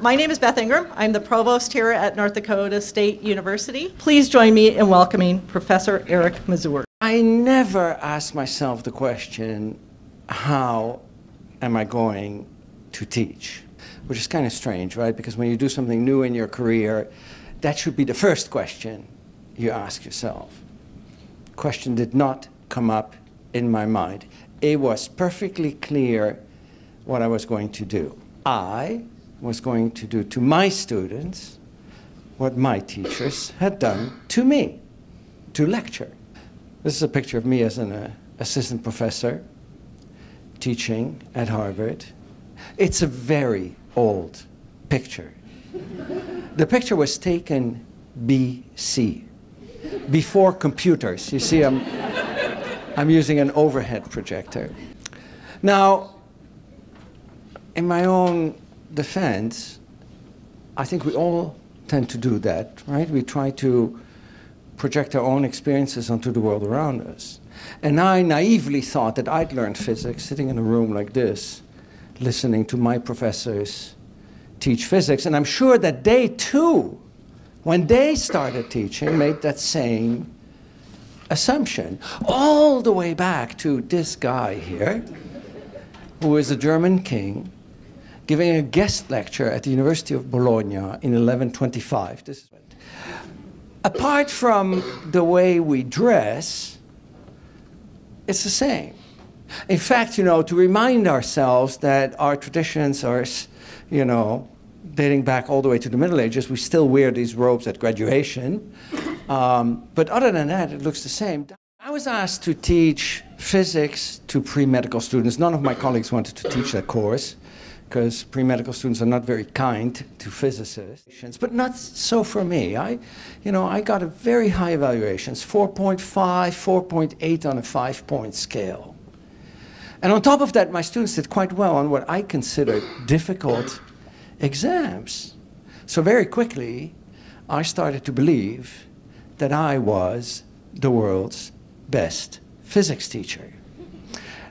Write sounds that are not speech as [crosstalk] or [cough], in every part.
My name is Beth Ingram. I'm the provost here at North Dakota State University. Please join me in welcoming Professor Eric Mazur. I never ask myself the question, how am I going to teach? Which is kind of strange, right? Because when you do something new in your career, that should be the first question you ask yourself. Question did not come up in my mind. It was perfectly clear what I was going to do. I was going to do to my students what my teachers had done to me, to lecture. This is a picture of me as an uh, assistant professor teaching at Harvard. It's a very old picture. the picture was taken BC, before computers. You see, I'm, I'm using an overhead projector. Now, in my own defense, I think we all tend to do that, right? We try to project our own experiences onto the world around us. And I naively thought that I'd learned physics sitting in a room like this, listening to my professors teach physics. And I'm sure that they too, when they started teaching, made that same assumption. All the way back to this guy here, who is a German king giving a guest lecture at the University of Bologna in 1125. This is Apart from the way we dress, it's the same. In fact, you know, to remind ourselves that our traditions are, you know, dating back all the way to the Middle Ages, we still wear these robes at graduation. Um, but other than that, it looks the same. I was asked to teach physics to pre-medical students. None of my colleagues wanted to teach that course because pre-medical students are not very kind to physicists. But not so for me. I, you know, I got a very high evaluations, 4.5, 4.8 on a five-point scale. And on top of that, my students did quite well on what I considered difficult exams. So very quickly, I started to believe that I was the world's best physics teacher.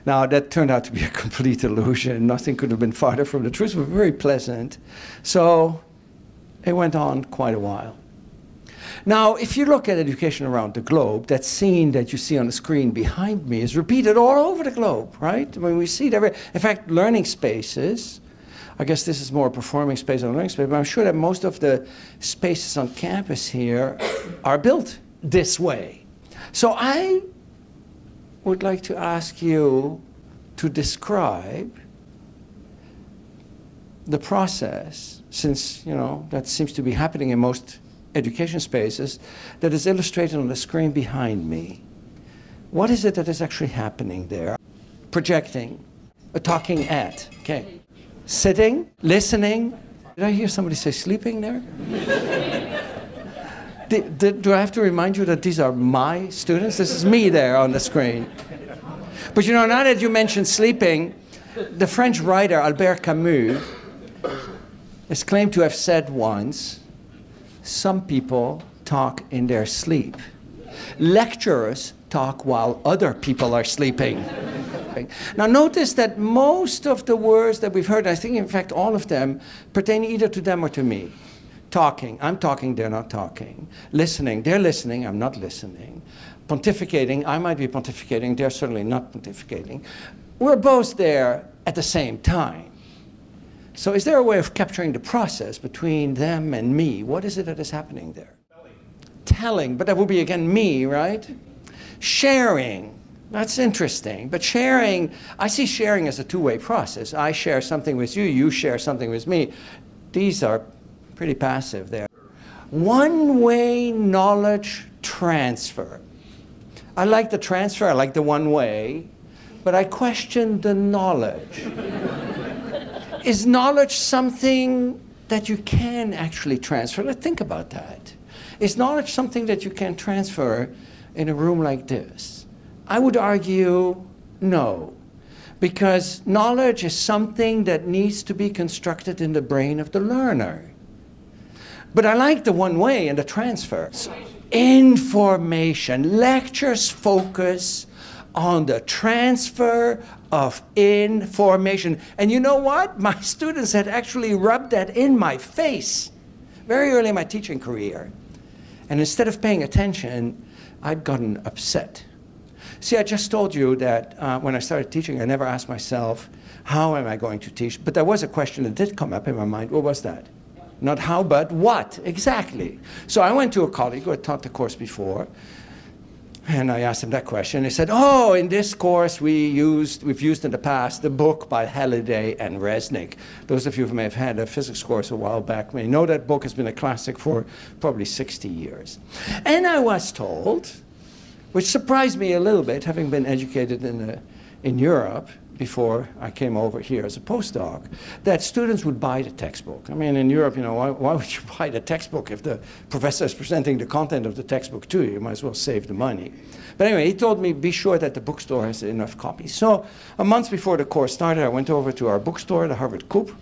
Now, that turned out to be a [laughs] complete illusion. Nothing could have been farther from the truth, but very pleasant. So it went on quite a while. Now, if you look at education around the globe, that scene that you see on the screen behind me is repeated all over the globe, right? I mean, we see it every, in fact, learning spaces, I guess this is more a performing space than a learning space, but I'm sure that most of the spaces on campus here are built this way. So I would like to ask you to describe the process, since you know that seems to be happening in most education spaces, that is illustrated on the screen behind me. What is it that is actually happening there? Projecting, uh, talking at, okay. Sitting, listening. Did I hear somebody say sleeping there? Do I have to remind you that these are my students? This is me there on the screen. But you know, now that you mentioned sleeping, the French writer Albert Camus is claimed to have said once, some people talk in their sleep. Lecturers talk while other people are sleeping. Now notice that most of the words that we've heard, I think in fact all of them, pertain either to them or to me. Talking, I'm talking, they're not talking. Listening, they're listening, I'm not listening. Pontificating, I might be pontificating, they're certainly not pontificating. We're both there at the same time. So is there a way of capturing the process between them and me? What is it that is happening there? Telling, Telling but that would be again me, right? Sharing, that's interesting. But sharing, I see sharing as a two-way process. I share something with you, you share something with me. These are pretty passive there. One-way knowledge transfer. I like the transfer, I like the one way, but I question the knowledge. [laughs] Is knowledge something that you can actually transfer? Let's think about that. Is knowledge something that you can transfer in a room like this? I would argue no, because knowledge is something that needs to be constructed in the brain of the learner. But I like the one way and the transfer. Information. Lectures focus on the transfer of information. And you know what? [laughs] My students had actually rubbed that in my face very early in my teaching career. And instead of paying attention, I'd gotten upset. See, I just told you that uh, when I started teaching, I never asked myself, how am I going to teach? But there was a question that did come up in my mind. What was that? Not how, but what, exactly. So I went to a colleague who had taught the course before, and I asked him that question. He said, oh, in this course we used, we've used in the past the book by Halliday and Resnick. Those of you who may have had a physics course a while back may know that book has been a classic for probably 60 years. And I was told, which surprised me a little bit, having been educated in, the, in Europe, before I came over here as a postdoc, that students would buy the textbook. I mean, in Europe, you know, why, why, would you [laughs] buy the textbook if the professor is presenting the content of the textbook to you? You might as well save the money. But anyway, he told me, be sure that the bookstore has enough copies. So a month before the course started, I went over to our bookstore, the Harvard Coop.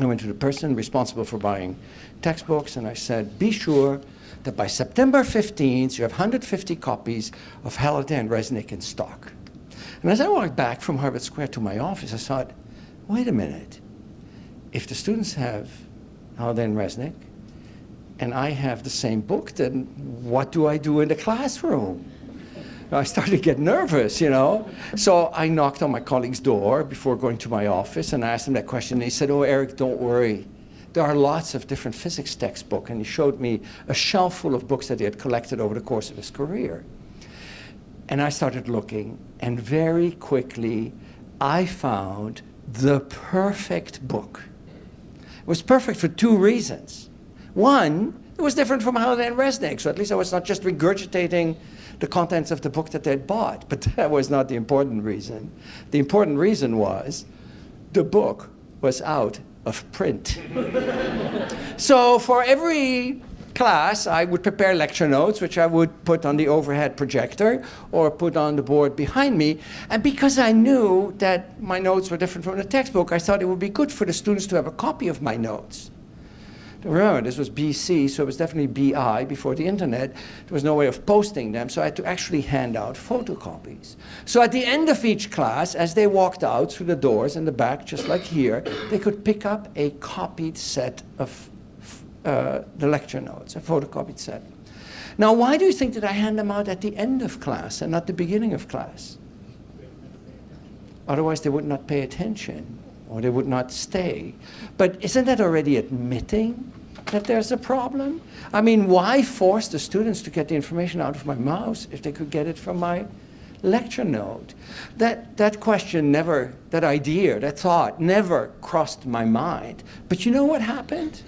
I went to the person responsible for buying textbooks, and I said, be sure that by September 15th, you have 150 copies of Halliday and Resnick in stock. And as I walked back from Harvard Square to my office, I thought, wait a minute. If the students have Halliday and Resnick, and I have the same book, then what do I do in the classroom? I started to get nervous, you know. So I knocked on my colleague's door before going to my office and I asked him that question. And he said, Oh, Eric, don't worry. There are lots of different physics textbooks. And he showed me a shelf full of books that he had collected over the course of his career. And I started looking, and very quickly I found the perfect book. It was perfect for two reasons. One, it was different from Halliday and Resnick, so at least I was not just regurgitating the contents of the book that they'd bought, but [laughs] that was not the important reason. The important reason was the book was out of print. [laughs] so for every class, I would prepare lecture notes, which I would put on the overhead projector or put on the board behind me. And because I knew that my notes were different from the textbook, I thought it would be good for the students to have a copy of my notes. Remember, this was BC, so it was definitely BI before the internet. There was no way of posting them, so I had to actually hand out photocopies. So at the end of each class, as they walked out through the doors in the back, just like here, they could pick up a copied set of uh, the lecture notes, a photocopied set. Now, why do you think that I hand them out at the end of class and not the beginning of class? Otherwise, they would not pay attention or they would not stay. But isn't that already admitting that there's a problem? I mean, why force the students to get the information out of my mouth if they could get it from my lecture note? That, that question never, that idea, that thought never crossed my mind. But you know what happened?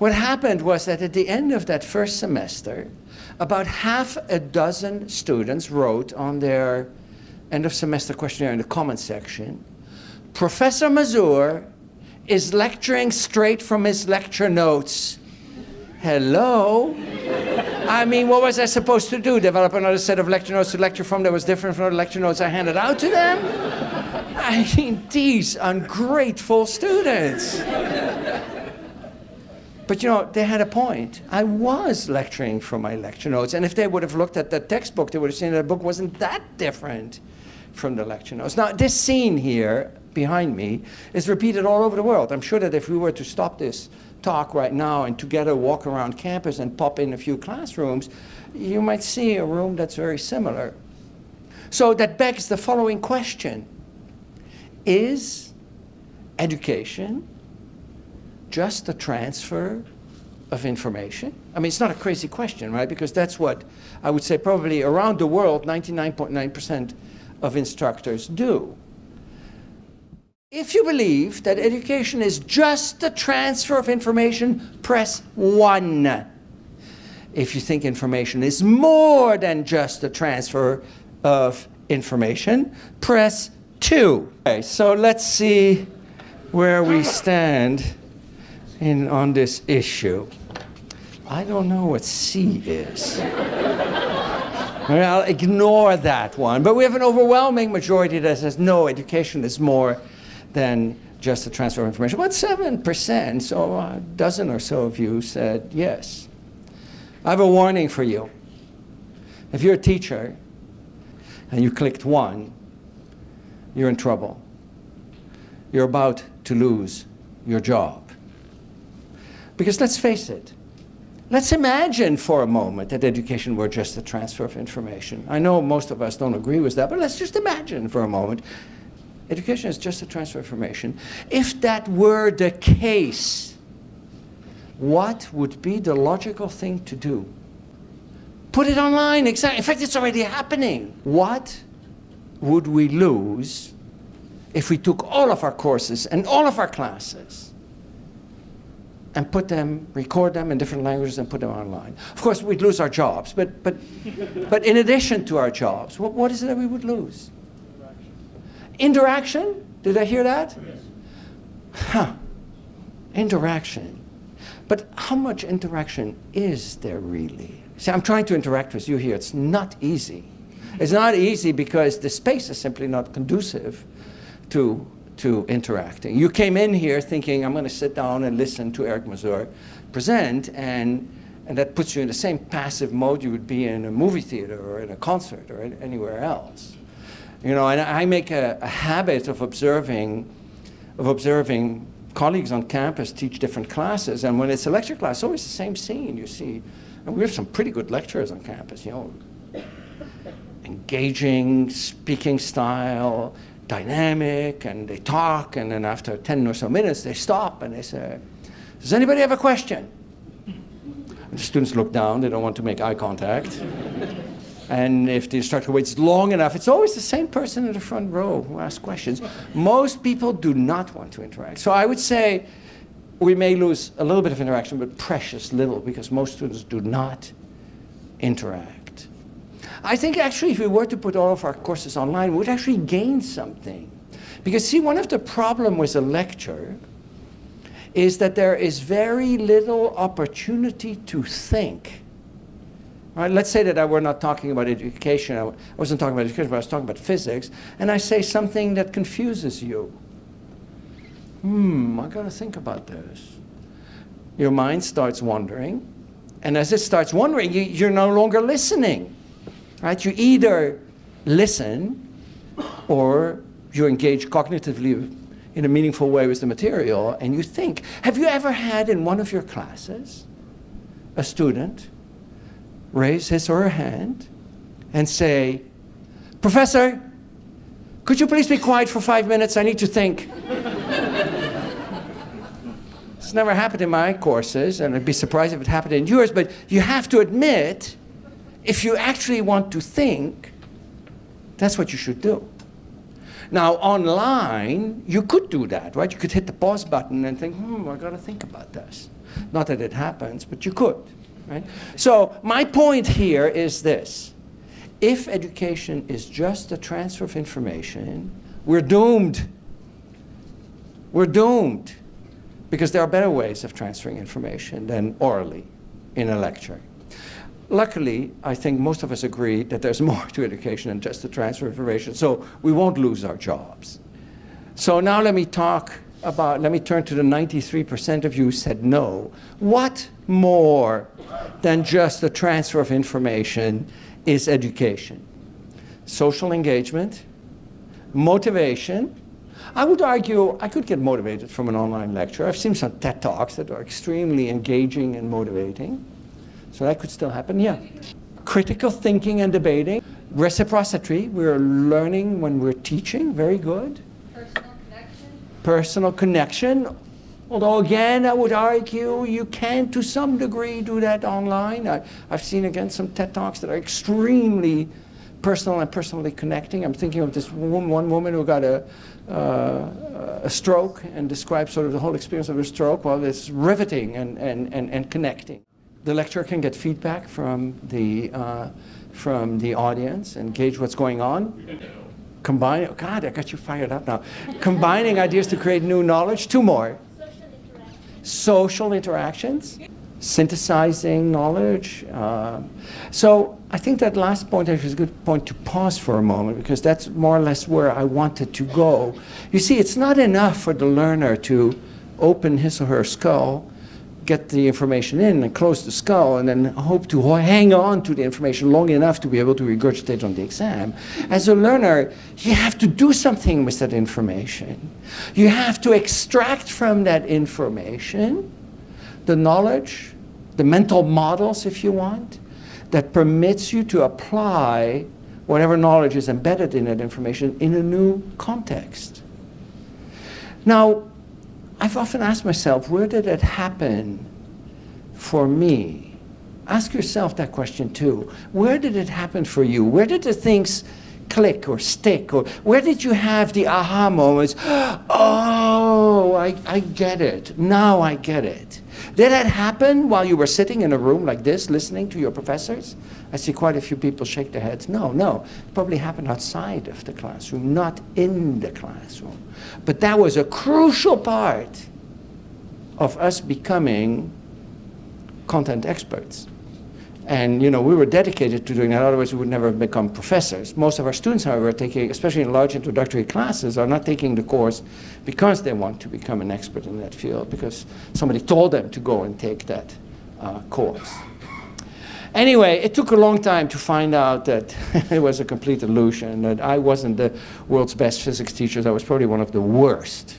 What happened was that at the end of that first semester, about half a dozen students wrote on their end of semester questionnaire in the comment section, Professor Mazur is lecturing straight from his lecture notes. Hello? [laughs] I mean, what was I supposed to do? Develop another set of lecture notes to lecture from that was different from the lecture notes I handed out to them? [laughs] I mean, these ungrateful students. But you know, they had a point. I was lecturing from my lecture notes, and if they would have looked at the textbook, they would have seen that the book wasn't that different from the lecture notes. Now, this scene here behind me is repeated all over the world. I'm sure that if we were to stop this talk right now and together walk around campus and pop in a few classrooms, you might see a room that's very similar. So that begs the following question. Is education just a transfer of information? I mean, it's not a crazy question, right? Because that's what I would say probably around the world, 99.9% of instructors do. If you believe that education is just a transfer of information, press 1. If you think information is more than just a transfer of information, press 2. Okay, so let's see where we stand in on this issue. I don't know what C is. I'll ignore that one. But we have an overwhelming majority that says no, education is more than just the transfer of information. About 7%, so a dozen or so of you said yes. I have a warning for you. If you're a teacher and you clicked one, you're in trouble. You're about to lose your job. Because let's face it, let's imagine for a moment that education were just a transfer of information. I know most of us don't agree with that, but let's just imagine for a moment education is just a transfer of information. If that were the case, what would be the logical thing to do? Put it online. Exactly. In fact, it's already happening. What would we lose if we took all of our courses and all of our classes and put them, record them in different languages and put them online? Of course, we'd lose our jobs, but, but, but in addition to our jobs, what, what is it that we would lose? Interaction. Interaction? Did I hear that? Yes. Huh. Interaction. But how much interaction is there really? See, I'm trying to interact with you here. It's not easy. It's not easy because the space is simply not conducive to, to interacting. You came in here thinking, I'm going to sit down and listen to Eric Mazur present, and, and that puts you in the same passive mode you would be in a movie theater or in a concert or anywhere else. You know, and I make a, a habit of observing, of observing colleagues on campus teach different classes, and when it's a lecture class, it's always the same scene. You see, and we have some pretty good lecturers on campus. You know, engaging speaking style, dynamic, and they talk, and then after 10 or so minutes, they stop and they say, Does anybody have a question? And the students look down, they don't want to make eye contact. And if the instructor waits long enough, it's always the same person in the front row who asks questions. Most people do not want to interact. So I would say we may lose a little bit of interaction, but precious little, because most students do not interact. I think actually if we were to put all of our courses online, we would actually gain something. Because see, one of the problem with a lecture is that there is very little opportunity to think Right? Let's say that I were not talking about education. I wasn't talking about education, but I was talking about physics. And I say something that confuses you. Hmm, I got to think about this. Your mind starts wandering. And as it starts wandering, you, you're no longer listening. Right? You either listen or you engage cognitively in a meaningful way with the material and you think. Have you ever had in one of your classes a student raise his or her hand and say, Professor, could you please be quiet for five minutes? I need to think. it's never happened in my courses, and I'd be surprised if it happened in yours, but you have to admit, if you actually want to think, that's what you should do. Now, online, you could do that, right? You could hit the pause button and think, hmm, I gotta think about this. Not that it happens, but you could. Right? So my point here is this. If education is just a transfer of information, we're doomed. We're doomed because there are better ways of transferring information than orally in a lecture. Luckily, I think most of us agree that there's [laughs] more to education than just the transfer of information, so we won't lose our jobs. So now let me talk about, let me turn to the 93% of you who said no. What more than just the transfer of information is education? Social engagement, motivation. I would argue I could get motivated from an online lecture. I've seen some TED Talks that are extremely engaging and motivating. So that could still happen, yeah. Critical thinking and debating. Reciprocity, we're learning when we're teaching, very good Personal connection. personal connection. Although again, I would argue you can to some degree do that online. I, have seen again some TED Talks that are extremely personal and personally connecting. I'm thinking of this one, one woman who got a, uh, a stroke and described sort of the whole experience of her stroke. Well, it's riveting and, and, and, and connecting. The lecturer can get feedback from the, uh, from the audience and gauge what's going on combining, oh God, I got you fired up now. Combining ideas to create new knowledge. Two more. Social interactions. Synthesizing knowledge. Uh, so I think that last point actually is a good point to pause for a moment because that's more or less where I wanted to go. You see, it's not enough for the learner to open his or her skull, get the information in and close the skull and then hope to hang on to the information long enough to be able to regurgitate on the exam. As a learner, you have to do something with that information. You have to extract from that information the knowledge, the mental models, if you want, that permits you to apply whatever knowledge is embedded in that information in a new context. Now, I've often asked myself, where did it happen for me? Ask yourself that question too. Where did it happen for you? Where did the things click or stick? Or where did you have the aha moments? [gasps] Oh, I, I get it. Now I get it. Did that happen while you were sitting in a room like this listening to your professors? I see quite a few people shake their heads. No, no. It probably happened outside of the classroom, not in the classroom. But that was a crucial part of us becoming content experts. And you know, we were dedicated to doing that, otherwise we would never have become professors. Most of our students, however, are taking, especially in large introductory classes, are not taking the course because they want to become an expert in that field, because somebody told them to go and take that uh, course. Anyway, it took a long time to find out that [laughs] it was a complete illusion, that I wasn't the world's best physics teacher, I was probably one of the worst.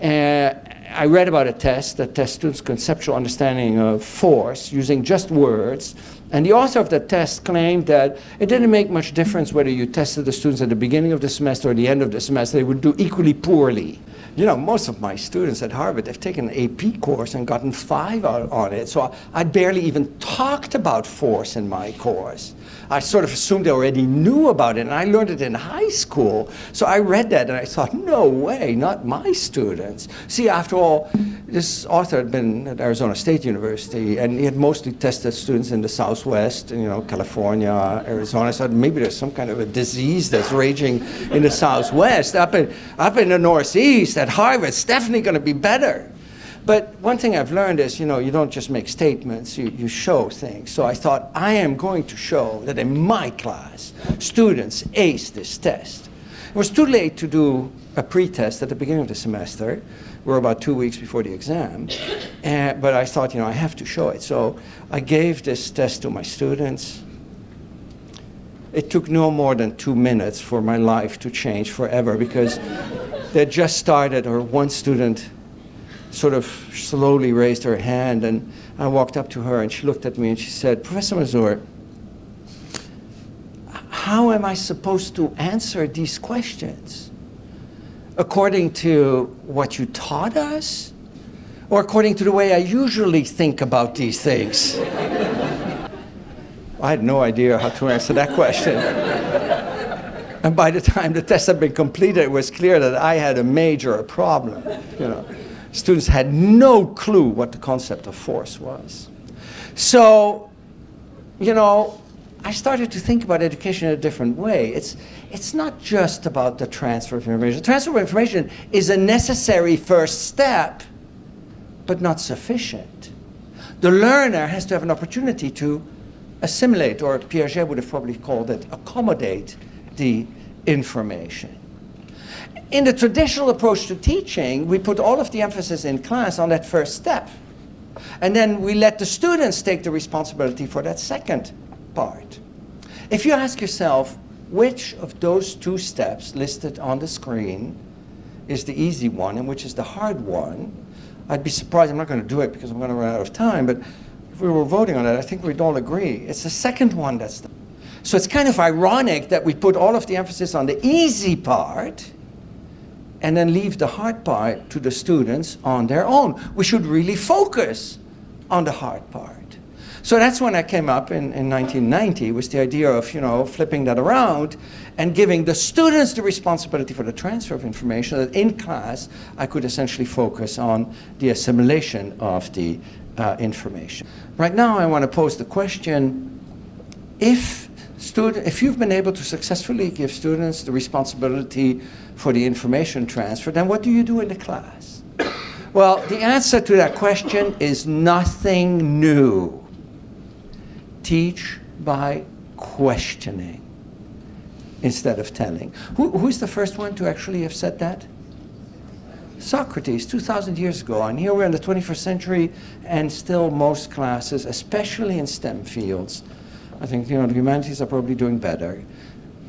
Uh, I read about a test that tests students' conceptual understanding of force using just words. And the author of the test claimed that it didn't make much difference whether you tested the students at the beginning of the semester or the end of the semester, they would do equally poorly. You know, most of my students at Harvard have taken an AP course and gotten five out on it. So I barely even talked about force in my course. I sort of assumed they already knew about it, and I learned it in high school. So I read that and I thought, no way, not my students. See, after all, this author had been at Arizona State University, and he had mostly tested students in the Southwest, you know, California, Arizona. So maybe there's some kind of a disease that's raging in the Southwest. Up in, up in the Northeast at Harvard, it's definitely going to be better. But one thing I've learned is, you know, you don't just make statements, you, you show things. So I thought, I am going to show that in my class, students ace this test. It was too late to do a pre-test at the beginning of the semester. We were about two weeks before the exam. And, but I thought, you know, I have to show it. So I gave this test to my students. It took no more than two minutes for my life to change forever because they just started, or one student sort of slowly raised her hand, and I walked up to her, and she looked at me and she said, Professor Mazur, how am I supposed to answer these questions? According to what you taught us? Or according to the way I usually think about these things? [laughs] I had no idea how to answer that question. and by the time the test had been completed, it was clear that I had a major problem, you know students had no clue what the concept of force was. So, you know, I started to think about education in a different way. It's, it's not just about the transfer of information. The transfer of information is a necessary first step, but not sufficient. The learner has to have an opportunity to assimilate, or Piaget would have probably called it accommodate the information. In the traditional approach to teaching, we put all of the emphasis in class on that first step. And then we let the students take the responsibility for that second part. If you ask yourself, which of those two steps listed on the screen is the easy one and which is the hard one, I'd be surprised. I'm not going to do it because I'm going to run out of time, but if we were voting on it, I think we'd all agree. It's the second one that's the. So it's kind of ironic that we put all of the emphasis on the easy part and then leave the hard part to the students on their own. We should really focus on the hard part. So that's when I came up in, in 1990 with the idea of, you know, flipping that around and giving the students the responsibility for the transfer of information that in class I could essentially focus on the assimilation of the uh, information. Right now I want to pose the question, if student, if you've been able to successfully give students the responsibility for the information transfer, then what do you do in the class? Well, the answer to that question is nothing new. Teach by questioning instead of telling. Who, who's the first one to actually have said that? Socrates 2,000 years ago, and here we're in the 21st century, and still most classes, especially in STEM fields, I think you know the humanities are probably doing better,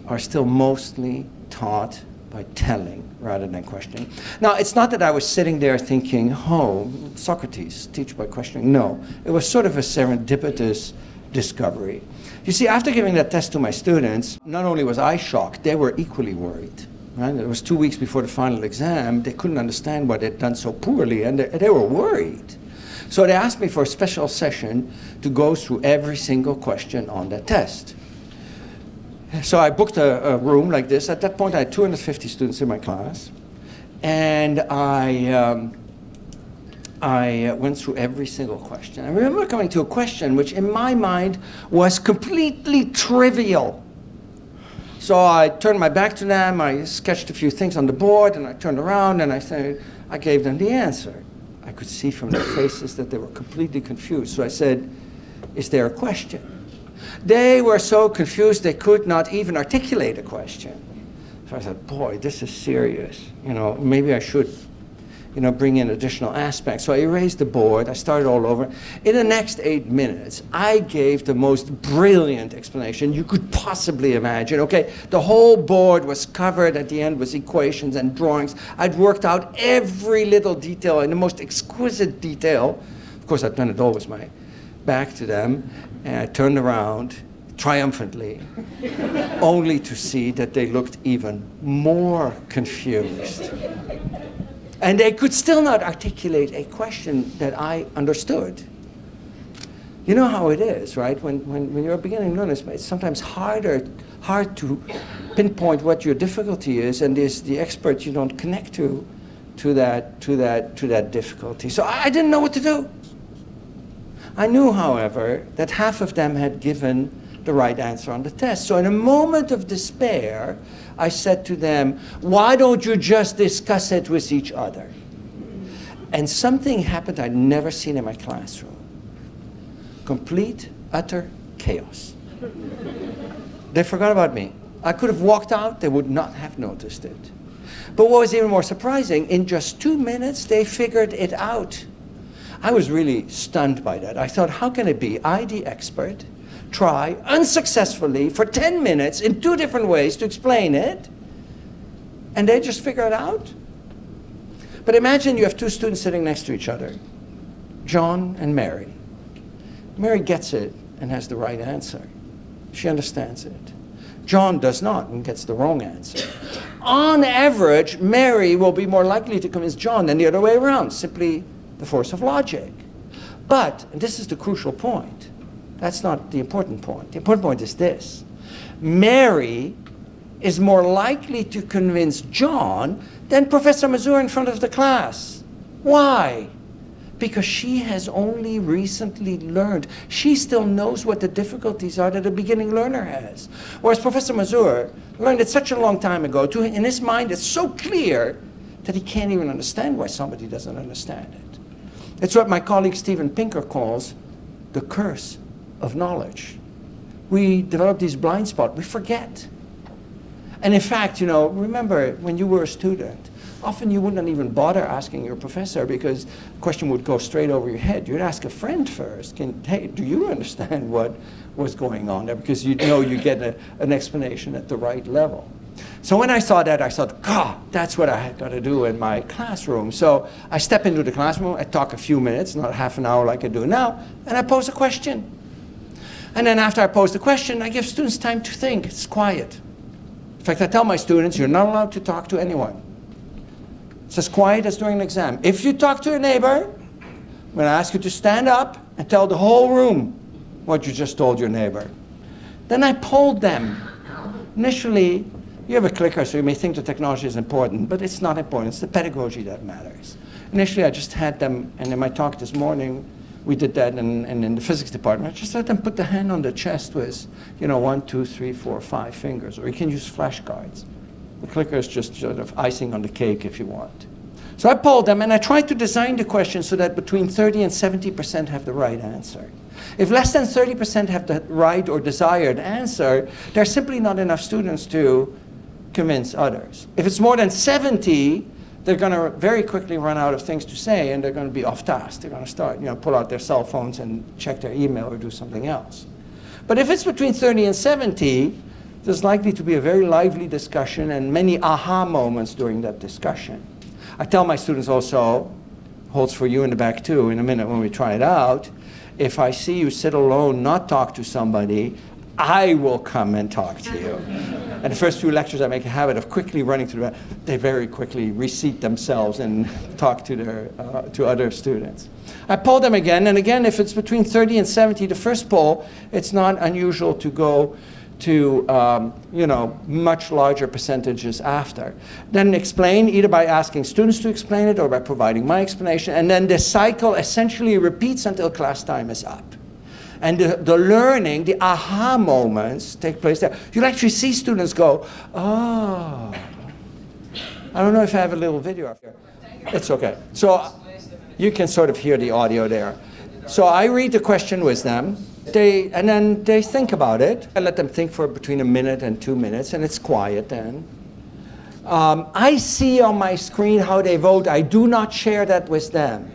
are still mostly taught by telling rather than questioning. Now, it's not that I was sitting there thinking, oh, Socrates, teach by questioning. No, it was sort of a serendipitous discovery. You see, after giving that test to my students, not only was I shocked, they were equally worried. Right? It was two weeks before the final exam. They couldn't understand why they'd done so poorly, and they, they were worried. So they asked me for a special session to go through every single question on that test. So I booked a, a, room like this. At that point, I had 250 students in my class. And I, um, I uh, went through every single question. I remember coming to a question which, in my mind, was completely trivial. So I turned my back to them, I sketched a few things on the board, and I turned around and I said, I gave them the answer. I could see from their faces that they were completely confused. So I said, Is there a question? They were so confused they could not even articulate a question. So I said, Boy, this is serious. You know, maybe I should you know, bring in additional aspects. So I erased the board, I started all over. In the next eight minutes, I gave the most brilliant explanation you could possibly imagine. Okay, the whole board was covered at the end with equations and drawings. I'd worked out every little detail in the most exquisite detail. Of course, I'd done it all with my back to them, and I turned around triumphantly, [laughs] only to see that they looked even more confused. And they could still not articulate a question that I understood. You know how it is, right? When, when, when you're a beginning learner, it's sometimes harder, hard to pinpoint what your difficulty is, and there's the expert you don't connect to, to that, to that, to that difficulty. So I didn't know what to do. I knew, however, that half of them had given the right answer on the test. So in a moment of despair, I said to them, why don't you just discuss it with each other? And something happened I'd never seen in my classroom. Complete, utter chaos. they forgot about me. I could have walked out, they would not have noticed it. But what was even more surprising, in just two minutes, they figured it out. I was really stunned by that. I thought, how can it be? I, the expert, try unsuccessfully for 10 minutes in two different ways to explain it, and they just figure it out? But imagine you have two students sitting next to each other, John and Mary. Mary gets it and has the right answer. She understands it. John does not and gets the wrong answer. On average, Mary will be more likely to convince John than the other way around, simply the force of logic. But, and this is the crucial point, that's not the important point. The important point is this Mary is more likely to convince John than Professor Mazur in front of the class. Why? Because she has only recently learned. She still knows what the difficulties are that a beginning learner has. Whereas Professor Mazur learned it such a long time ago, to, in his mind it's so clear that he can't even understand why somebody doesn't understand it. It's what my colleague Steven Pinker calls the curse of knowledge. We develop these blind spots. We forget. And in fact, you know, remember when you were a student, often you wouldn't even bother asking your professor because the question would go straight over your head. You'd ask a friend first, Can, hey, do you understand what was going on there? Because you know you get a, an explanation at the right level. So when I saw that, I thought, God, that's what I had got to do in my classroom. So I step into the classroom, I talk a few minutes, not half an hour like I do now, and I pose a question. And then after I pose the question, I give students time to think. It's quiet. In fact, I tell my students, you're not allowed to talk to anyone. It's as quiet as during an exam. If you talk to your neighbor, I'm going to ask you to stand up and tell the whole room what you just told your neighbor. Then I polled them. Initially, you have a clicker, so you may think the technology is important, but it's not important. It's the pedagogy that matters. Initially, I just had them, and in my talk this morning, we did that in, in, in, the physics department. I just let them put the hand on the chest with, you know, one, two, three, four, five fingers. Or you can use flashcards. The clicker is just sort of icing on the cake if you want. So I polled them and I tried to design the question so that between 30 and 70% have the right answer. If less than 30% have the right or desired answer, there are simply not enough students to convince others. If it's more than 70, they're going to very quickly run out of things to say and they're going to be off task. They're going to start, you know, pull out their cell phones and check their email or do something else. But if it's between 30 and 70, there's likely to be a very lively discussion and many aha moments during that discussion. I tell my students also, holds for you in the back too in a minute when we try it out, if I see you sit alone, not talk to somebody, I will come and talk to you. And the first few lectures, I make a habit of quickly running through. They very quickly reseat themselves and [laughs] talk to, their, uh, to other students. I poll them again, and again, if it's between 30 and 70, the first poll, it's not unusual to go to um, you know much larger percentages after. Then explain either by asking students to explain it or by providing my explanation, and then the cycle essentially repeats until class time is up. And the, the learning, the aha moments take place there. You'll actually see students go, oh. I don't know if I have a little video up here. It's okay. So you can sort of hear the audio there. So I read the question with them. They, and then they think about it. I let them think for between a minute and two minutes, and it's quiet then. Um, I see on my screen how they vote. I do not share that with them.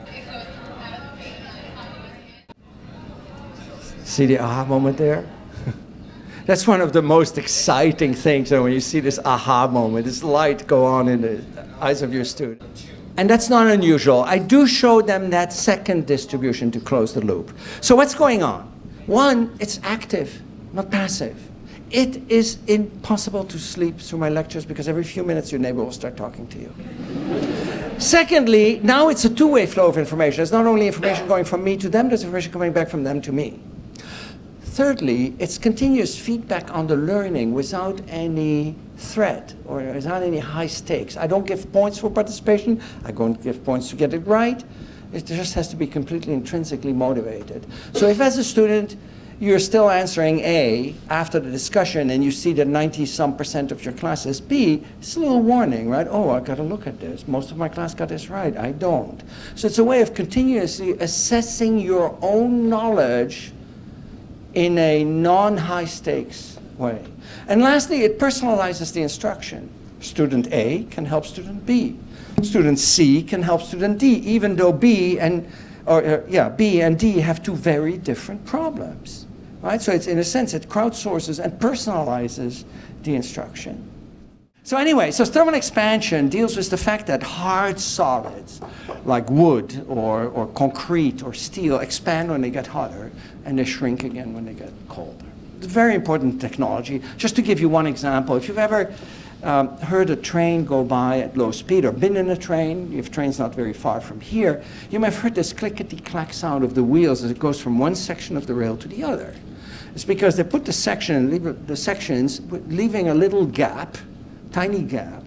See the aha moment there? [laughs] That's one of the most exciting things when you see this aha moment, this light go on in the eyes of your student. And that's not unusual. I do show them that second distribution to close the loop. So what's going on? One, it's active, not passive. It is impossible to sleep through my lectures because every few minutes your neighbor will start talking to you. Secondly, now it's a two-way flow of information. It's not only information going from me to them, there's information coming back from them to me. Thirdly, it's continuous feedback on the learning without any threat or without any high stakes. I don't give points for participation. I don't give points to get it right. It just has to be completely intrinsically motivated. So if as a student you're still answering A after the discussion and you see that 90 some percent of your class is B, it's a little warning, right? Oh, I've got to look at this. Most of my class got this right. I don't. So it's a way of continuously assessing your own knowledge in a non-high stakes way. And lastly, it personalizes the instruction. Student A can help student B. Student C can help student D, even though B and, or, uh, yeah, B and D have two very different problems. Right? So it's in a sense, it crowdsources and personalizes the instruction. So anyway, so thermal expansion deals with the fact that hard solids like wood or, or concrete or steel expand when they get hotter and they shrink again when they get colder. It's very important technology. Just to give you one example, if you've ever um, heard a train go by at low speed or been in a train, if train's not very far from here, you may have heard this clickety-clack sound of the wheels as it goes from one section of the rail to the other. It's because they put the section, the sections, leaving a little gap, tiny gap,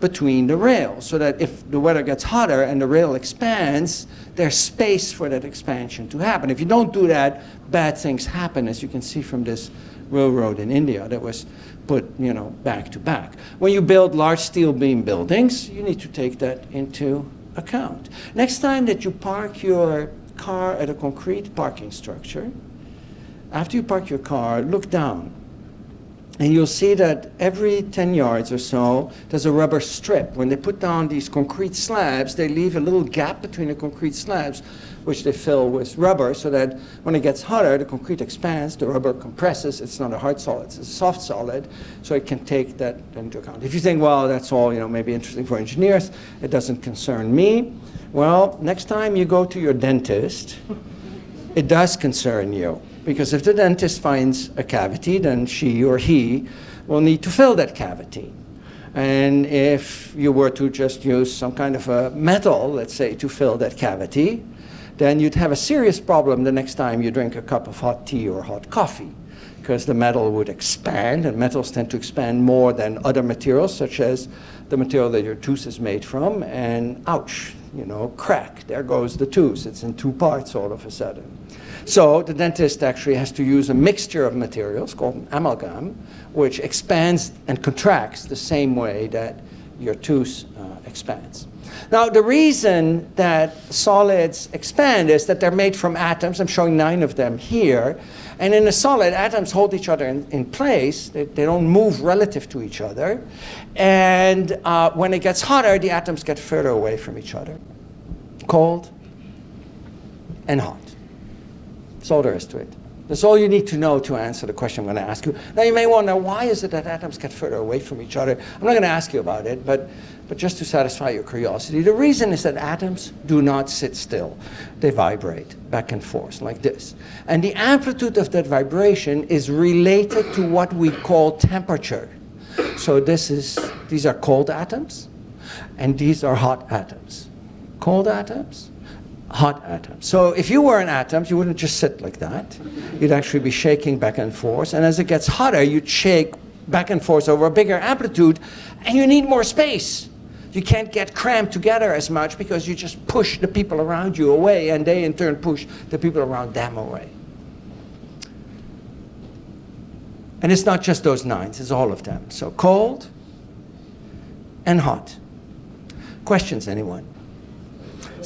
between the rails so that if the weather gets hotter and the rail expands, there's space for that expansion to happen. If you don't do that, bad things happen, as you can see from this railroad in India that was put you know, back to back. When you build large steel beam buildings, you need to take that into account. Next time that you park your car at a concrete parking structure, after you park your car, look down and you'll see that every 10 yards or so, there's a rubber strip. When they put down these concrete slabs, they leave a little gap between the concrete slabs, which they fill with rubber, so that when it gets hotter, the concrete expands, the rubber compresses. It's not a hard solid, it's a soft solid, so it can take that into account. If you think, well, that's all, you know, maybe interesting for engineers, it doesn't concern me. Well, next time you go to your dentist, it does concern you. Because if the dentist finds a cavity, then she or he will need to fill that cavity. And if you were to just use some kind of a metal, let's say, to fill that cavity, then you'd have a serious problem the next time you drink a cup of hot tea or hot coffee because the metal would expand, and metals tend to expand more than other materials, such as the material that your tooth is made from, and ouch, you know, crack, there goes the tooth. It's in two parts all of a sudden. So the dentist actually has to use a mixture of materials called amalgam, which expands and contracts the same way that your tooth uh, expands. Now, the reason that solids expand is that they're made from atoms. I'm showing nine of them here. And in a solid, atoms hold each other in, in place. They, they, don't move relative to each other. And uh, when it gets hotter, the atoms get further away from each other. Cold and hot. All there is to it. That's all you need to know to answer the question I'm going to ask you. Now, you may wonder, why is it that atoms get further away from each other? I'm not going to ask you about it, but, but just to satisfy your curiosity, the reason is that atoms do not sit still. They vibrate back and forth like this. And the amplitude of that vibration is related to what we call temperature. So this is, these are cold atoms, and these are hot atoms. Cold atoms, hot atoms. So if you were an atom, you wouldn't just sit like that. You'd actually be shaking back and forth. And as it gets hotter, you'd shake back and forth over a bigger amplitude, and you need more space. You can't get crammed together as much because you just push the people around you away, and they in turn push the people around them away. And it's not just those nines, it's all of them. So cold and hot. Questions, anyone?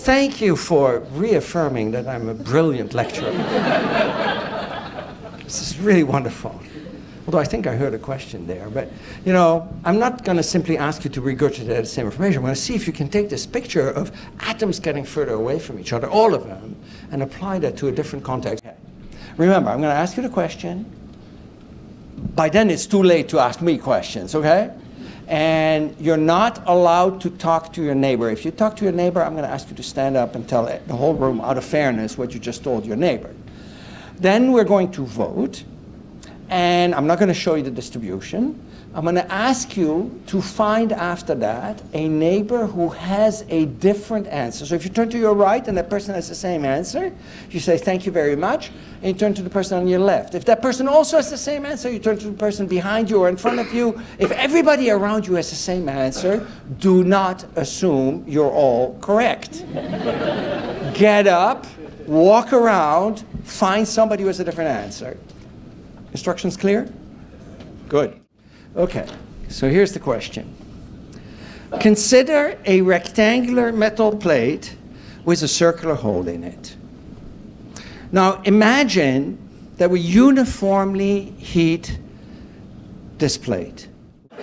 Thank you for reaffirming that I'm a brilliant lecturer. this is really wonderful. Although I think I heard a question there. But, you know, I'm not going to simply ask you to regurgitate the same information. I'm going to see if you can take this picture of atoms getting further away from each other, all of them, and apply that to a different context. Remember, I'm going to ask you the question. By then, it's too late to ask me questions, okay? And you're not allowed to talk to your neighbor. If you talk to your neighbor, I'm going to ask you to stand up and tell the whole room, out of fairness, what you just told your neighbor. Then we're going to vote, and I'm not going to show you the distribution. I'm going to ask you to find after that a neighbor who has a different answer. So if you turn to your right and that person has the same answer, you say thank you very much, and you turn to the person on your left. If that person also has the same answer, you turn to the person behind you or in front of you. If everybody around you has the same answer, do not assume you're all correct. Get up, walk around, find somebody who has a different answer. Instructions clear? Good. Okay, so here's the question. Consider a rectangular metal plate with a circular hole in it. Now imagine that we uniformly heat this plate.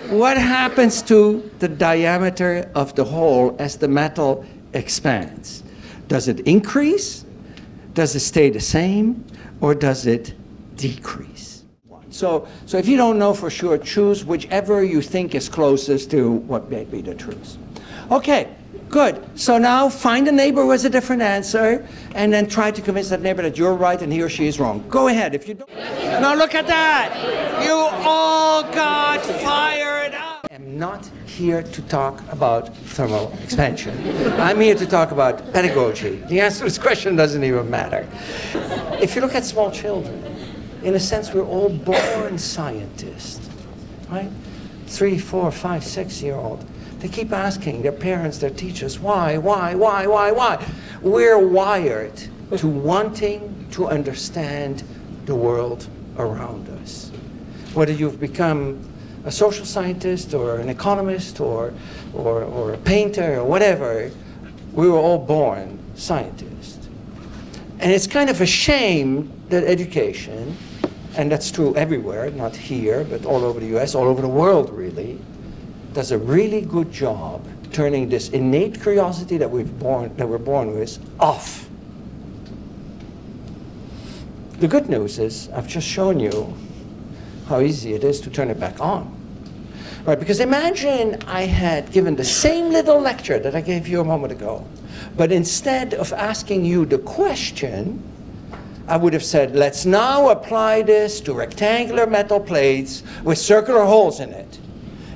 What happens to the diameter of the hole as the metal expands? Does it increase? Does it stay the same? Or does it decrease? So, so if you don't know for sure, choose whichever you think is closest to what may be the truth. Okay, good. So now find a neighbor has a different answer and then try to convince that neighbor that you're right and he or she is wrong. Go ahead. If you don't. Now look at that. You all got fired up. I'm not here to talk about thermal expansion. I'm here to talk about pedagogy. The answer to this question doesn't even matter. If you look at small children, in a sense, we're all born scientists, right? Three, four, five, six year old. They keep asking their parents, their teachers, why, why, why, why, why? We're wired to wanting to understand the world around us. Whether you've become a social scientist or an economist or, or, or a painter or whatever, we were all born scientists. And it's kind of a shame that education and that's true everywhere, not here, but all over the US, all over the world really, does a really good job turning this innate curiosity that we've born that we're born with off. The good news is I've just shown you how easy it is to turn it back on. Right, because imagine I had given the same little lecture that I gave you a moment ago, but instead of asking you the question, I would have said, let's now apply this to rectangular metal plates with circular holes in it.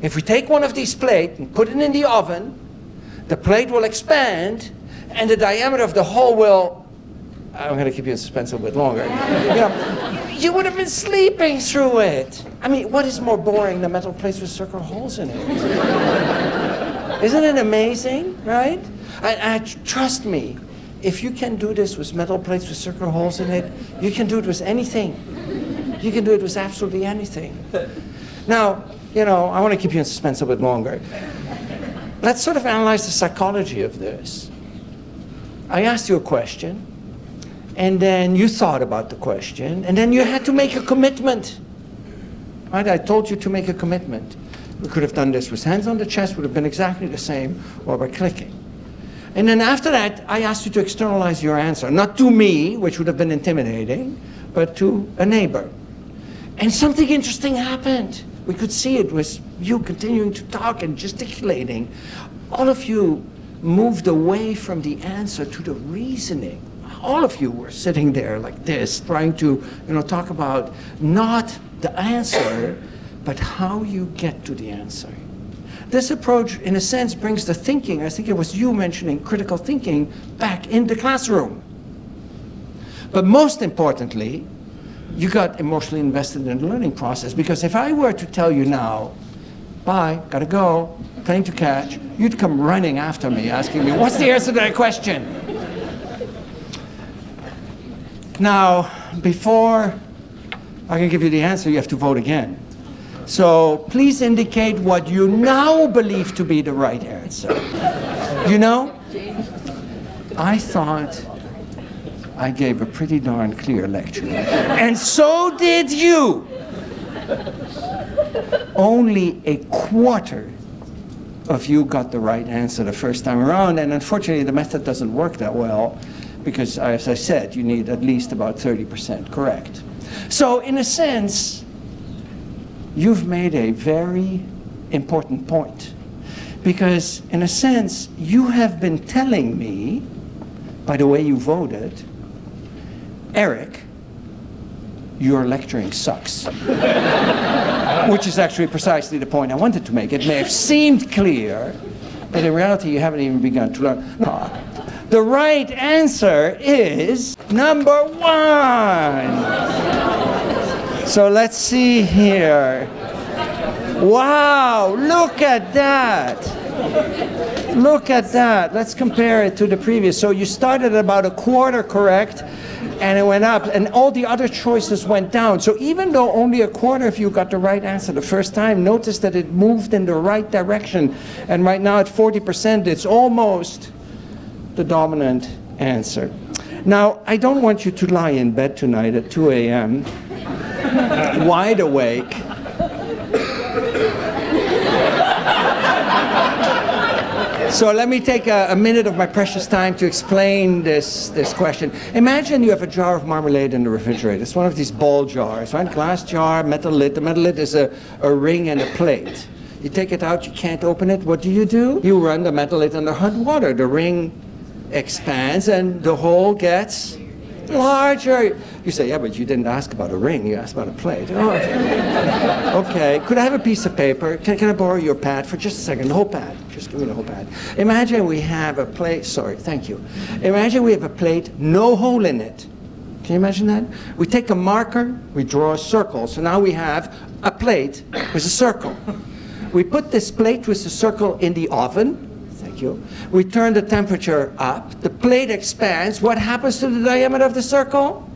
If we take one of these plates and put it in the oven, the plate will expand and the diameter of the hole will, ah, I'm going to keep you in suspense a little bit longer. You know, you would have been sleeping through it. I mean, what is more boring than metal plates with circular holes in it? [laughs] Isn't it amazing, right? I, I, trust me, if you can do this with metal plates with circular holes in it, you can do it with anything. You can do it with absolutely anything. Now, you know, I want to keep you in suspense a bit longer. let's sort of analyze the psychology of this. I asked you a question, and then you thought about the question, and then you had to make a commitment. Right? I told you to make a commitment. We could have done this with hands on the chest, would have been exactly the same, or by clicking. And then after that, I asked you to externalize your answer, not to me, which would have been intimidating, but to a neighbor. And something interesting happened. We could see it was you continuing to talk and gesticulating. All of you moved away from the answer to the reasoning. All of you were sitting there like this, trying to, you know, talk about not the answer, but how you get to the answer. This approach, in a sense, brings the thinking, I think it was you mentioning critical thinking, back in the classroom. But most importantly, you got emotionally invested in the learning process because if I were to tell you now, bye, gotta go, plane to catch, you'd come running after me asking me, what's the answer to that question? Now, before I can give you the answer, you have to vote again. So please indicate what you now believe to be the right answer. You know, I thought I gave a pretty darn clear lecture. And so did you. Only a quarter of you got the right answer the first time around, and unfortunately the method doesn't work that well because, as I said, you need at least about 30% correct. So in a sense, you've made a very important point. Because in a sense, you have been telling me, by the way you voted, Eric, your lecturing sucks. [laughs] Which is actually precisely the point I wanted to make. It may have seemed clear, but in reality you haven't even begun to learn. No. The right answer is number one. So let's see here. Wow, look at that. Look at that. Let's compare it to the previous. So you started at about a quarter correct, and it went up, and all the other choices went down. So even though only a quarter of you got the right answer the first time, notice that it moved in the right direction. And right now at 40%, it's almost the dominant answer. Now, I don't want you to lie in bed tonight at 2 a.m [laughs] wide awake. So let me take a, a, minute of my precious time to explain this, this question. Imagine you have a jar of marmalade in the refrigerator. It's one of these ball jars, right? Glass jar, metal lid. The metal lid is a, a ring and a plate. You take it out, you can't open it. What do you do? You run the metal lid under hot water. The ring expands and the hole gets larger. You say, yeah, but you didn't ask about a ring, you asked about a plate. Oh, [laughs] okay, could I have a piece of paper? Can, can I borrow your pad for just a second? The whole pad. Just give me the whole pad. Imagine we have a plate, sorry, thank you. Imagine we have a plate, no hole in it. Can you imagine that? We take a marker, we draw a circle. So now we have a plate with a circle. We put this plate with a circle in the oven, Thank you. We turn the temperature up. The plate expands. What happens to the diameter of the circle?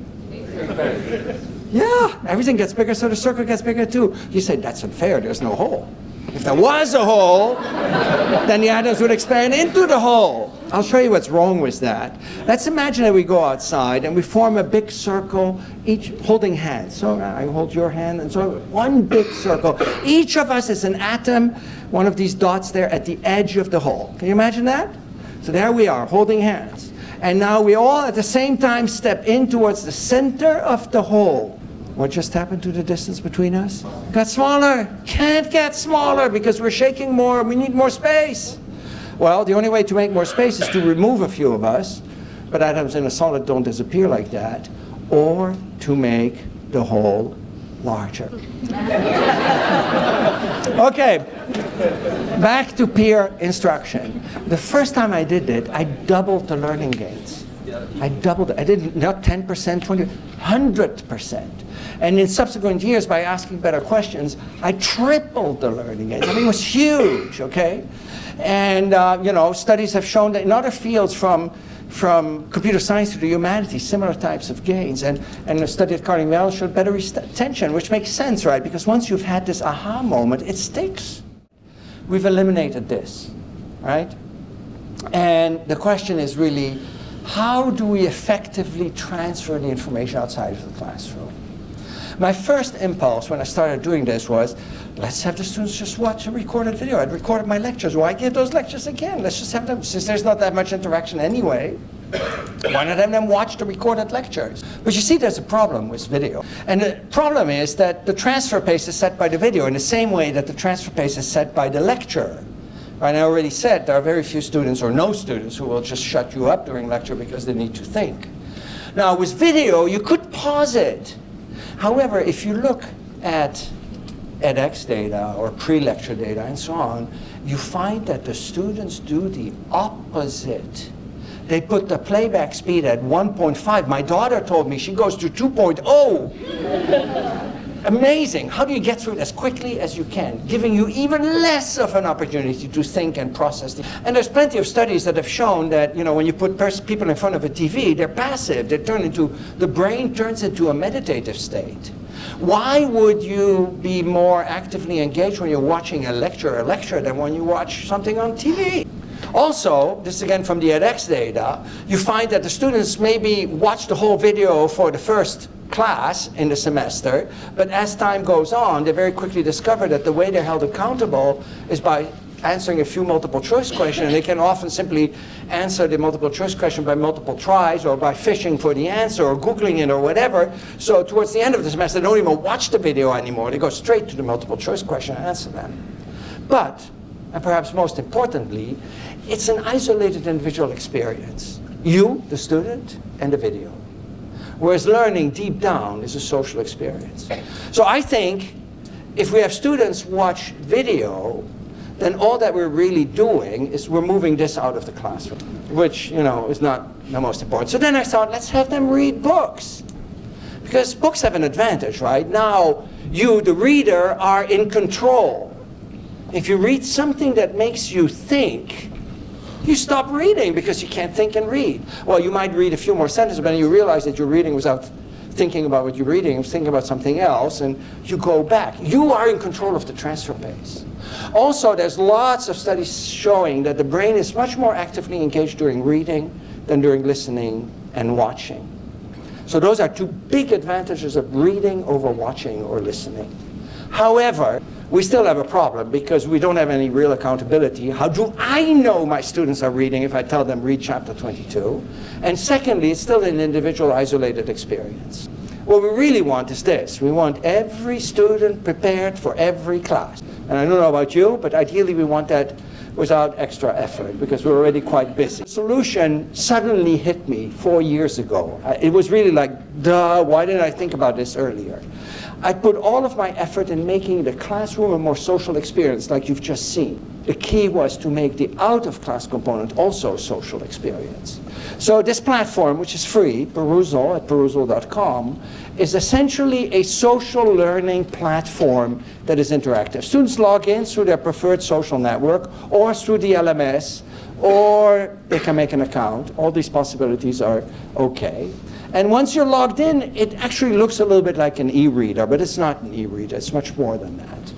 Yeah, everything gets bigger, so the circle gets bigger too. You say, that's unfair, there's no hole. If there was a hole, then the atoms would expand into the hole. I'll show you what's wrong with that. Let's imagine that we go outside and we form a big circle, each holding hands. So uh, I hold your hand, and so one big circle. Each of us is an atom, one of these dots there at the edge of the hole. Can you imagine that? So there we are, holding hands. And now we all at the same time step in towards the center of the hole. What just happened to the distance between us? Got smaller. Can't get smaller because we're shaking more. We need more space. Well, the only way to make more space is to remove a few of us, but atoms in a solid don't disappear like that, or to make the whole larger. [laughs] okay, back to peer instruction. The first time I did it, I doubled the learning gains. I doubled it. I did not 10%, 20, 100%. And in subsequent years, by asking better questions, I tripled the learning gains. I mean, it was huge, okay? And, uh, you know, studies have shown that in other fields from, from computer science to the humanities, similar types of gains. And, and a study at Carnegie Mellon showed better retention, which makes sense, right? Because once you've had this aha moment, it sticks. We've eliminated this. right? And the question is really, how do we effectively transfer the information outside of the classroom? My first impulse when I started doing this was, let's have the students just watch a recorded video. I'd recorded my lectures. Why give those lectures again? Let's just have them, since there's not that much interaction anyway, [coughs] why not have them watch the recorded lectures? But you see, there's a problem with video. And the problem is that the transfer pace is set by the video in the same way that the transfer pace is set by the lecture. And I already said there are very few students or no students who will just shut you up during lecture because they need to think. Now, with video, you could pause it. However, if you look at edX data or pre-lecture data and so on, you find that the students do the opposite. They put the playback speed at 1.5. My daughter told me she goes to 2.0. Amazing. How do you get through it as quickly as you can, giving you even less of an opportunity to think and process. And there's plenty of studies that have shown that, you know, when you put people in front of a TV, they're passive. They turn into, the brain turns into a meditative state. Why would you be more actively engaged when you're watching a lecture a lecture than when you watch something on TV? Also, this again from the edX data, you find that the students maybe watch the whole video for the first class in the semester, but as time goes on, they very quickly discover that the way they're held accountable is by answering a few multiple choice questions, and they can often simply answer the multiple choice question by multiple tries or by fishing for the answer or Googling it or whatever. So towards the end of the semester, they don't even watch the video anymore. They go straight to the multiple choice question and answer them. But, and perhaps most importantly, it's an isolated individual experience. You, the student, and the video. Whereas learning deep down is a social experience. So I think if we have students watch video, then all that we're really doing is we're moving this out of the classroom, which, you know, is not the most important. So then I thought, let's have them read books. Because books have an advantage, right? Now, you, the reader, are in control. If you read something that makes you think, you stop reading because you can't think and read. Well, you might read a few more sentences, but then you realize that you're reading without thinking about what you're reading, and thinking about something else, and you go back. You are in control of the transfer pace. Also, there's lots of studies showing that the brain is much more actively engaged during reading than during listening and watching. So those are two big advantages of reading over watching or listening. However, we still have a problem because we don't have any real accountability. How do I know my students are reading if I tell them read chapter 22? And secondly, it's still an individual isolated experience. What we really want is this. We want every student prepared for every class. And I don't know about you, but ideally we want that without extra effort because we're already quite busy. The solution suddenly hit me four years ago. It was really like, duh, why didn't I think about this earlier? I put all of my effort in making the classroom a more social experience, like you've just seen. The key was to make the out-of-class component also a social experience. So this platform, which is free, Perusall at perusall.com, is essentially a social learning platform that is interactive. Students log in through their preferred social network or through the LMS, or they can make an account. All these possibilities are okay. And once you're logged in, it actually looks a little bit like an e-reader, but it's not an e-reader. It's much more than that.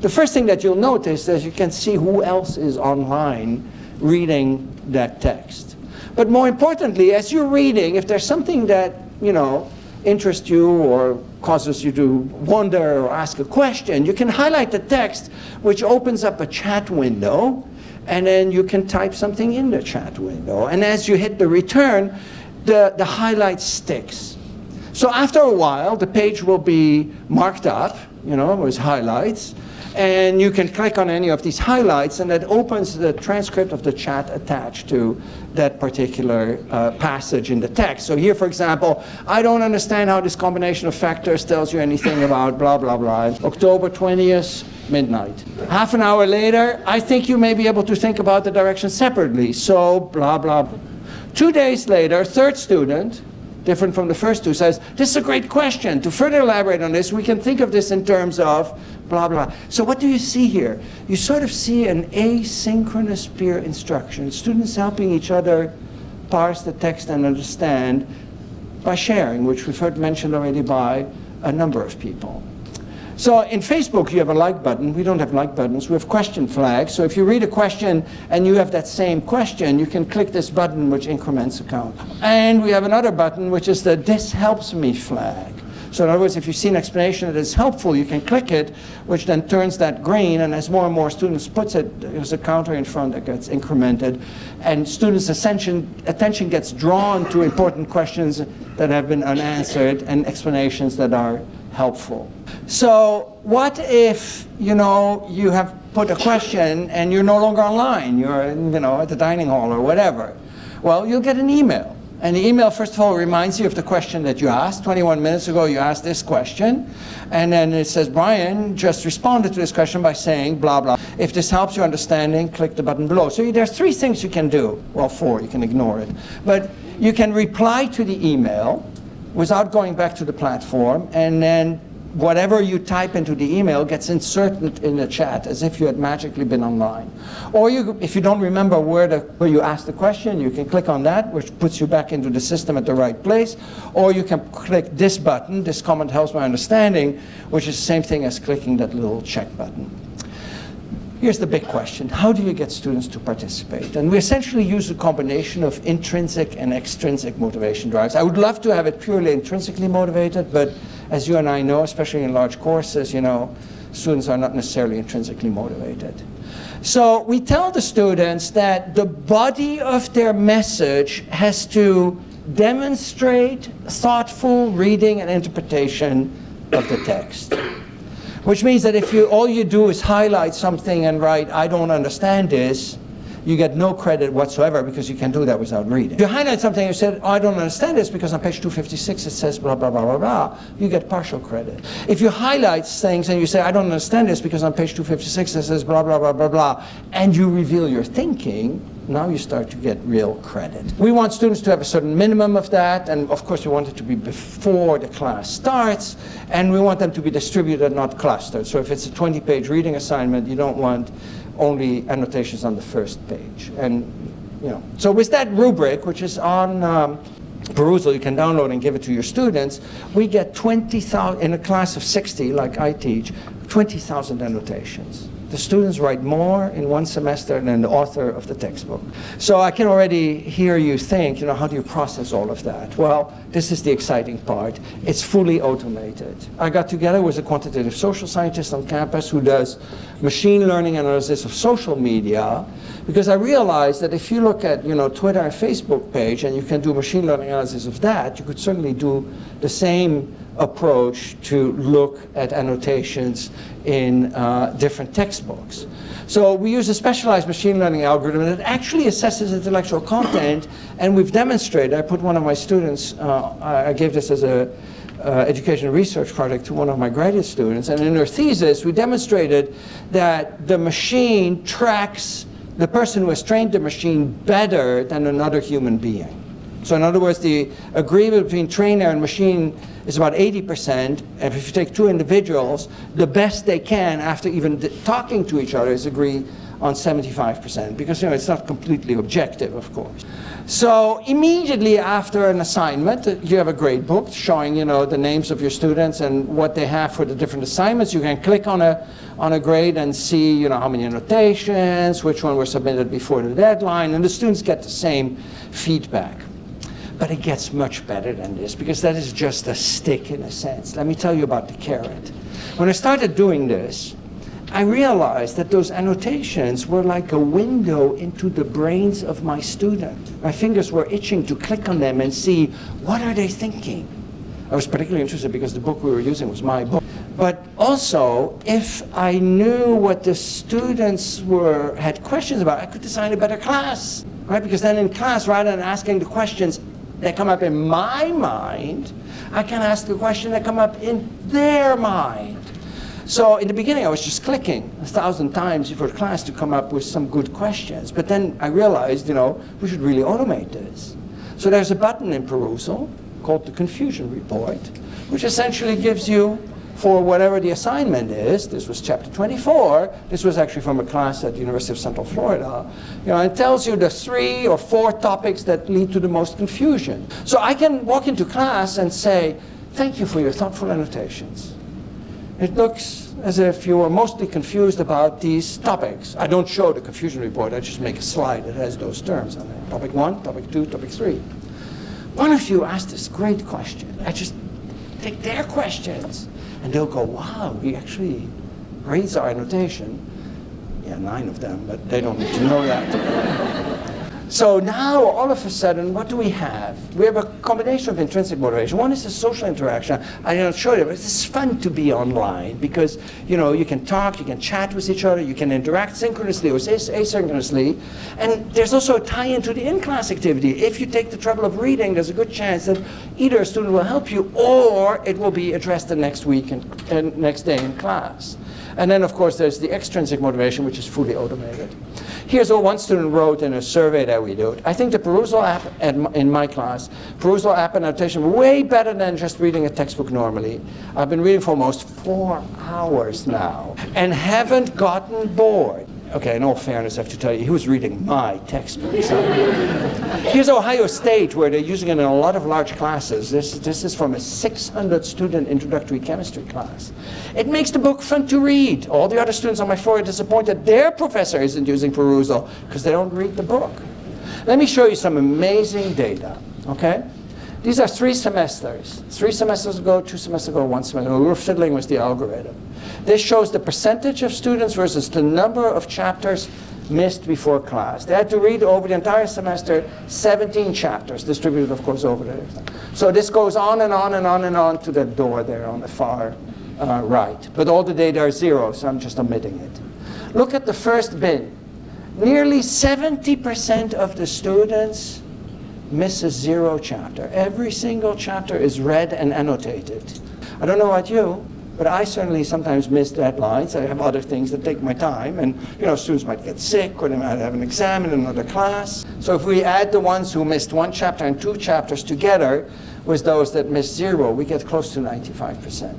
The first thing that you'll notice is you can see who else is online reading that text. But more importantly, as you're reading, if there's something that, you know, interests you or causes you to wonder or ask a question, you can highlight the text, which opens up a chat window, and then you can type something in the chat window. And as you hit the return, the, the highlight sticks. So after a while, the page will be marked up, you know, with highlights, and you can click on any of these highlights, and it opens the transcript of the chat attached to that particular uh, passage in the text. So here, for example, I don't understand how this combination of factors tells you anything about blah, blah, blah. October 20th, midnight. Half an hour later, I think you may be able to think about the direction separately. So blah, blah. Two days later, third student, different from the first two, says, this is a great question. To further elaborate on this, we can think of this in terms of blah, blah. So what do you see here? You sort of see an asynchronous peer instruction, students helping each other parse the text and understand by sharing, which we've heard mentioned already by a number of people. So in Facebook, you have a like button. We don't have like buttons. We have question flags. So if you read a question and you have that same question, you can click this button, which increments a count. And we have another button, which is the this helps me flag. So in other words, if you see an explanation that is helpful, you can click it, which then turns that green, and as more and more students puts it, there's a counter in front that gets incremented, and students' attention, attention gets drawn to important questions that have been unanswered and explanations that are helpful. So what if, you know, you have put a question and you're no longer online, you're, you know, at the dining hall or whatever? Well, you'll get an email and the email, first of all, reminds you of the question that you asked. 21 minutes ago, you asked this question. And then it says, Brian just responded to this question by saying, blah, blah. If this helps your understanding, click the button below. So there's three things you can do. Well, four, you can ignore it. But you can reply to the email without going back to the platform, and then whatever you type into the email gets inserted in the chat as if you had magically been online. Or you, if you don't remember where, the, where you asked the question, you can click on that, which puts you back into the system at the right place. Or you can click this button, this comment helps my understanding, which is the same thing as clicking that little check button. Here's the big question. How do you get students to participate? And we essentially use a combination of intrinsic and extrinsic motivation drives. I would love to have it purely intrinsically motivated, but as you and I know, especially in large courses, you know, students are not necessarily intrinsically motivated. So we tell the students that the body of their message has to demonstrate thoughtful reading and interpretation of the text. Which means that if you, all you do is highlight something and write, I don't understand this, you get no credit whatsoever because you can't do that without reading. If you highlight something and you said, oh, I don't understand this because on page 256 it says blah, blah, blah, blah, blah, you get partial credit. If you highlight things and you say, I don't understand this because on page 256 it says blah, blah, blah, blah, blah, and you reveal your thinking, now you start to get real credit. We want students to have a certain minimum of that, and of course we want it to be before the class starts, and we want them to be distributed, not clustered. So if it's a 20-page reading assignment, you don't want only annotations on the first page. And, you know, so with that rubric, which is on um, Perusall, you can download and give it to your students, we get 20,000, in a class of 60, like I teach, 20,000 annotations the students write more in one semester than the author of the textbook. So I can already hear you think, you know, how do you process all of that? Well, this is the exciting part. It's fully automated. I got together with a quantitative social scientist on campus who does machine learning analysis of social media because I realized that if you look at, you know, Twitter and Facebook page and you can do machine learning analysis of that, you could certainly do the same approach to look at annotations in uh, different textbooks. So we use a specialized machine learning algorithm that actually assesses intellectual content, and we've demonstrated, I put one of my students, uh, I gave this as a uh, education research project to one of my graduate students, and in her thesis, we demonstrated that the machine tracks the person who has trained the machine better than another human being. So in other words, the agreement between trainer and machine is about 80%. And if you take two individuals, the best they can after even talking to each other is agree on 75% because you know it's not completely objective, of course. So immediately after an assignment, uh, you have a grade book showing you know the names of your students and what they have for the different assignments. You can click on a on a grade and see you know how many annotations, which one were submitted before the deadline, and the students get the same feedback. But it gets much better than this because that is just a stick in a sense. Let me tell you about the carrot. When I started doing this, I realized that those annotations were like a window into the brains of my student. My fingers were itching to click on them and see what are they thinking. I was particularly interested because the book we were using was my book. But also, if I knew what the students were had questions about, I could design a better class. Right? Because then in class, rather than asking the questions, that come up in my mind, I can ask a question that come up in their mind. So in the beginning, I was just clicking a thousand times for class to come up with some good questions. But then I realized, you know, we should really automate this. So there's a button in Perusall called the confusion report, which essentially gives you for whatever the assignment is. This was chapter 24. This was actually from a class at the University of Central Florida. You know, it tells you the three or four topics that lead to the most confusion. So I can walk into class and say, thank you for your thoughtful annotations. It looks as if you were mostly confused about these topics. I don't show the confusion report, I just make a slide that has those terms on it. Topic one, topic two, topic three. One of you asked this great question. I just take their questions and they'll go, wow, we actually raise our annotation. Yeah, nine of them, but they don't need to know that. So now, all of a sudden, what do we have? We have a combination of intrinsic motivation. One is the social interaction. I don't show you, but it's fun to be online because you know you can talk, you can chat with each other, you can interact synchronously or asynchronously, and there's also a tie-in to the in-class activity. If you take the trouble of reading, there's a good chance that either a student will help you or it will be addressed the next week and, and uh, next day in class. And then, of course, there's the extrinsic motivation, which is fully automated. Here's what one student wrote in a survey that we did. I think the Perusall app in my class, Perusall app and annotation, way better than just reading a textbook normally. I've been reading for almost four hours now and haven't gotten bored. Okay, in all fairness, I have to tell you, he was reading my textbooks. Here's Ohio State, where they're using it in a lot of large classes. This, this is from a 600 student introductory chemistry class. It makes the book fun to read. All the other students on my floor are disappointed their professor isn't using Perusall because they don't read the book. Let me show you some amazing data, okay? These are three semesters. Three semesters ago, two semesters ago, one semester ago. We were fiddling with the algorithm. This shows the percentage of students versus the number of chapters missed before class. They had to read over the entire semester 17 chapters, distributed, of course, over the So this goes on and on and on and on to the door there on the far uh, right. But all the data are zero, so I'm just omitting it. Look at the first bin. Nearly 70% of the students misses zero chapter. Every single chapter is read and annotated. I don't know about you, but I certainly sometimes miss deadlines. I have other things that take my time, and you know, students might get sick or they might have an exam in another class. So if we add the ones who missed one chapter and two chapters together with those that missed zero, we get close to 95%.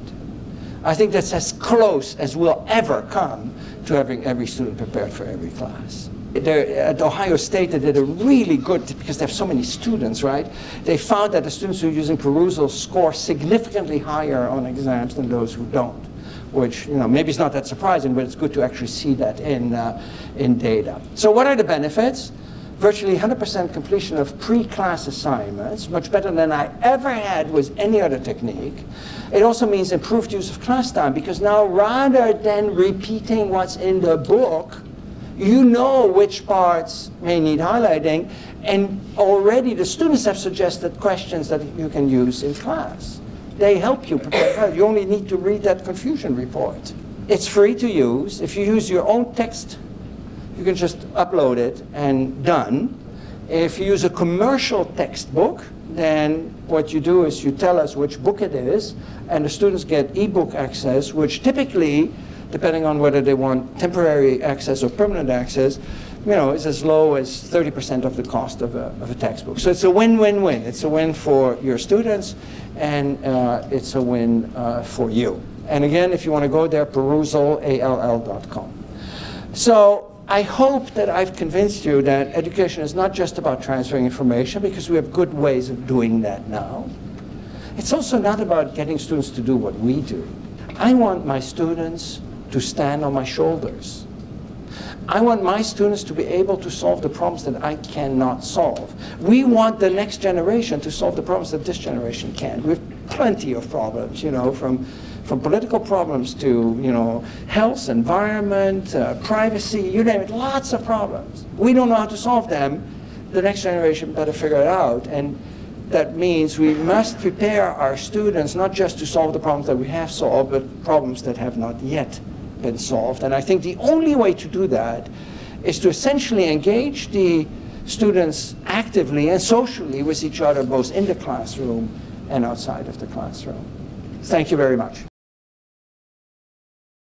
I think that's as close as we'll ever come to having every student prepared for every class at Ohio State, they did a really good, because they have so many students, right? They found that the students who are using Perusall score significantly higher on exams than those who don't, which, you know, maybe it's not that surprising, but it's good to actually see that in, uh, in data. So what are the benefits? Virtually 100% completion of pre-class assignments, much better than I ever had with any other technique. It also means improved use of class time, because now rather than repeating what's in the book, you know which parts may need highlighting, and already the students have suggested questions that you can use in class. They help you prepare. You only need to read that confusion report. It's free to use. If you use your own text, you can just upload it and done. If you use a commercial textbook, then what you do is you tell us which book it is, and the students get ebook access, which typically depending on whether they want temporary access or permanent access, you know, is as low as 30% of the cost of a, of a textbook. So it's a win-win-win. It's a win for your students, and uh, it's a win uh, for you. And again, if you want to go there, perusall.com. So I hope that I've convinced you that education is not just about transferring information, because we have good ways of doing that now. It's also not about getting students to do what we do. I want my students to stand on my shoulders. I want my students to be able to solve the problems that I cannot solve. We want the next generation to solve the problems that this generation can. We have plenty of problems, you know, from, from political problems to, you know, health, environment, uh, privacy, you name it, lots of problems. We don't know how to solve them. The next generation better figure it out. And that means we must prepare our students not just to solve the problems that we have solved, but problems that have not yet been solved. And I think the only way to do that is to essentially engage the students actively and socially with each other, both in the classroom and outside of the classroom. Thank you very much.